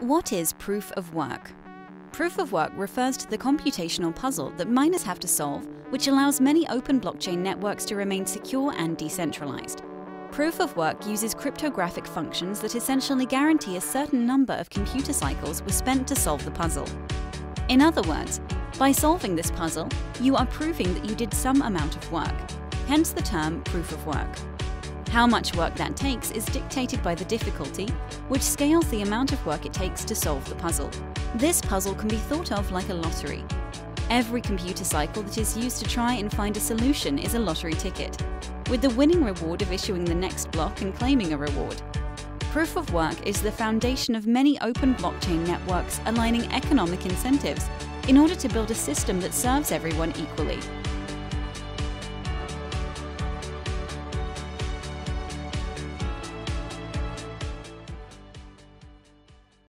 What is proof of work? Proof of work refers to the computational puzzle that miners have to solve, which allows many open blockchain networks to remain secure and decentralized. Proof of work uses cryptographic functions that essentially guarantee a certain number of computer cycles were spent to solve the puzzle. In other words, by solving this puzzle, you are proving that you did some amount of work, hence the term proof of work. How much work that takes is dictated by the difficulty, which scales the amount of work it takes to solve the puzzle. This puzzle can be thought of like a lottery. Every computer cycle that is used to try and find a solution is a lottery ticket, with the winning reward of issuing the next block and claiming a reward. Proof of work is the foundation of many open blockchain networks aligning economic incentives in order to build a system that serves everyone equally.